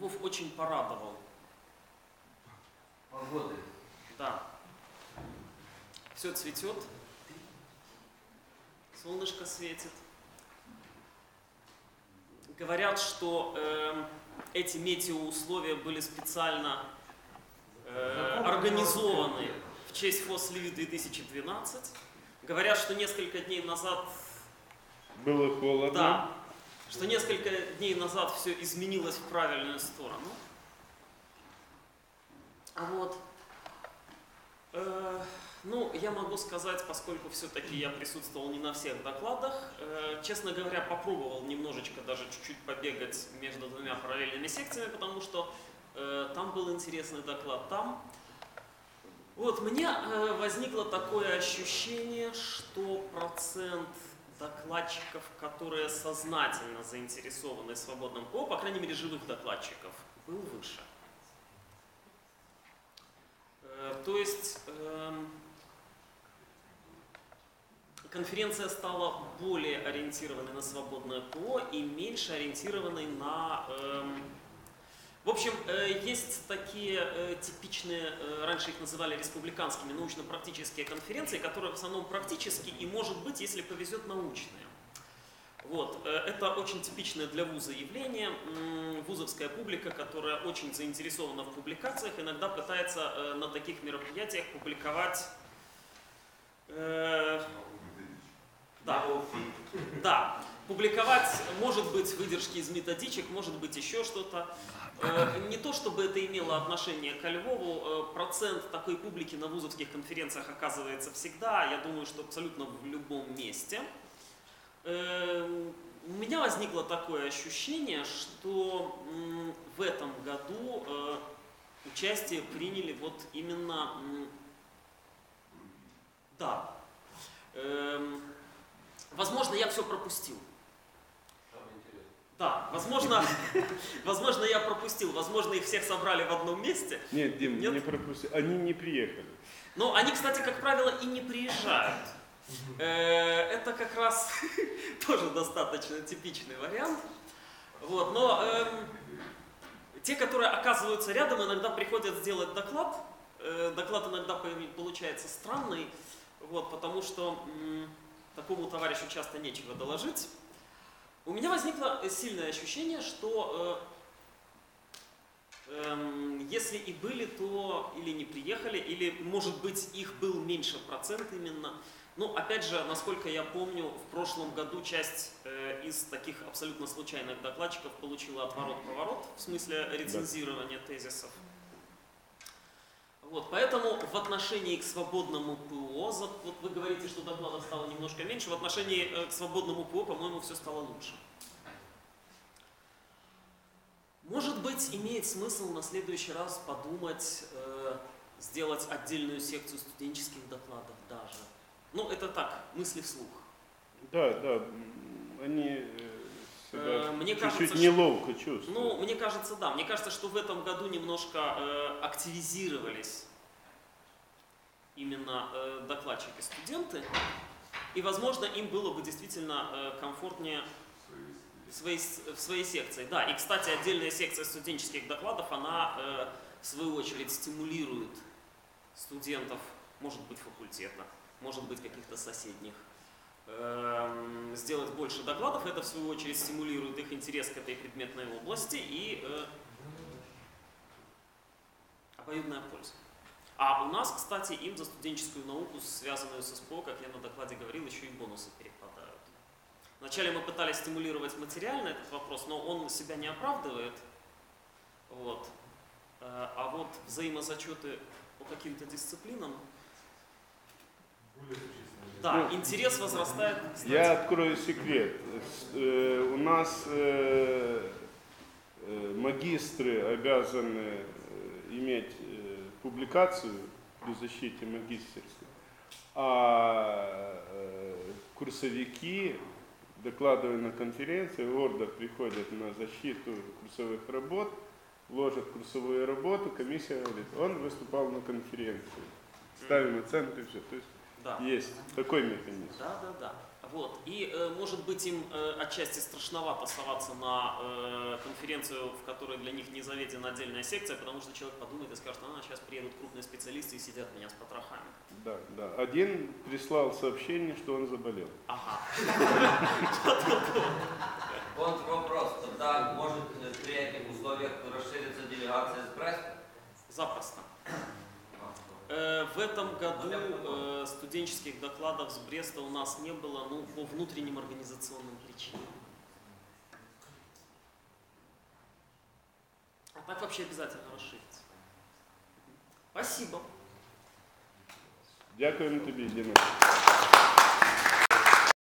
Львов очень порадовал. Погоды. Да. Все цветет. Солнышко светит. Говорят, что э, эти метеоусловия были специально э, организованы в честь ФОСЛИВ 2012. Говорят, что несколько дней назад Было холодно. Да, что несколько дней назад все изменилось в правильную сторону. А вот, э, ну, я могу сказать, поскольку все-таки я присутствовал не на всех докладах, э, честно говоря, попробовал немножечко даже чуть-чуть побегать между двумя параллельными секциями, потому что э, там был интересный доклад, там. Вот, мне э, возникло такое ощущение, что процент докладчиков, которые сознательно заинтересованы в свободном ПО, по крайней мере живых докладчиков, был выше. Э, То есть эм, конференция стала более ориентированной на свободное ПО и меньше ориентированной на... В общем, э, есть такие э, типичные, э, раньше их называли республиканскими научно-практические конференции, которые в основном практические и, может быть, если повезет, научные. Вот. Это очень типичное для вуза явление. Вузовская публика, которая очень заинтересована в публикациях, иногда пытается на таких мероприятиях публиковать э, да, да, публиковать, может быть, выдержки из методичек, может быть, еще что-то. Э, Не то, чтобы это имело отношение к Львову, э, процент такой публики на вузовских конференциях оказывается всегда, я думаю, что абсолютно в любом месте. Э, У меня возникло такое ощущение, что в этом году участие приняли вот именно, да, Эм, возможно, я все пропустил. Да, возможно, возможно, я пропустил, возможно, их всех собрали в одном месте. Нет, Дим, Нет? не пропусти. Они не приехали. Но они, кстати, как правило, и не приезжают. Э, Это как раз тоже достаточно типичный вариант. Вот, но эм, те, которые оказываются рядом, иногда приходят сделать доклад. Э, Доклад иногда по- получается странный, вот, потому что м, такому товарищу часто нечего доложить. У меня возникло сильное ощущение, что э, эм, если и были, то или не приехали, или, может быть, их был меньше процент именно. Ну, опять же, насколько я помню, в прошлом году часть э, из таких абсолютно случайных докладчиков получила отворот-поворот, в смысле рецензирования тезисов. Вот, поэтому в отношении к свободному ПО, вот вы говорите, что докладов стало немножко меньше, в отношении э, к свободному ПО, по-моему, все стало лучше. Может быть, имеет смысл на следующий раз подумать, э, сделать отдельную секцию студенческих докладов даже. Ну, это так, мысли вслух. Да, да. Они э, себя Э, мне чуть-чуть кажется, что- неловко чувствуют. Ну, мне кажется, да. Мне кажется, что в этом году немножко э, активизировались именно э, докладчики студенты. И, возможно, им было бы действительно э, комфортнее в своей, в своей секции. Да, и, кстати, отдельная секция студенческих докладов, она, э, в свою очередь, стимулирует студентов, может быть, факультета, может быть, каких-то соседних, сделать больше докладов. Это, в свою очередь, стимулирует их интерес к этой предметной области и э, обоюдная польза. А у нас, кстати, им за студенческую науку, связанную с СПО, как я на докладе говорил, еще и бонусы перепадают. Вначале мы пытались стимулировать материально этот вопрос, но он себя не оправдывает. Вот. Э, А вот взаимозачеты по каким-то дисциплинам, да, интерес возрастает. кстати. Я открою секрет. Э, У нас э, э, магистры обязаны иметь публикацию при защите магистерской, а курсовики, докладывая на конференции, ордер приходят на защиту курсовых работ, ложат курсовую работу, комиссия говорит, он выступал на конференции. Ставим оценку и все. То есть Да. есть такой механизм. Да, да, да. Вот. И, э, может быть, им э, отчасти страшновато соваться на э, конференцию, в которой для них не заведена отдельная секция, потому что человек подумает и скажет, а, сейчас приедут крупные специалисты и сидят меня с потрохами. Да, да. Один прислал сообщение, что он заболел. Ага. Контрвопрос. Тогда может э, при этих условиях расшириться делегация с Бреста? Запросто. А, Э, В этом году э, студенческих докладов с Бреста у нас не было, ну, по внутренним организационным причинам. А так вообще обязательно расширится. Спасибо. Дякуємо тобі, Діна.